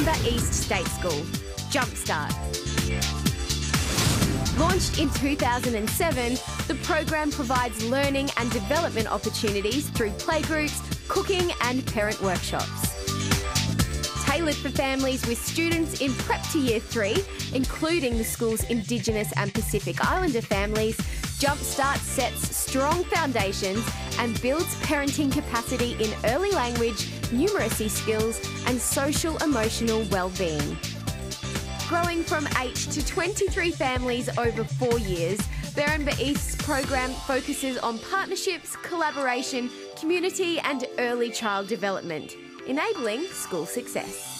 Berrinba East State School, Jumpstart. Launched in 2007, the program provides learning and development opportunities through playgroups, cooking, and parent workshops. Tailored for families with students in prep to year three, including the school's Indigenous and Pacific Islander families, Jumpstart sets strong foundations and builds parenting capacity in early language, numeracy skills, and social emotional well-being. Growing from 8 to 23 families over four years, Berrinba East's program focuses on partnerships, collaboration, community, and early child development, enabling school success.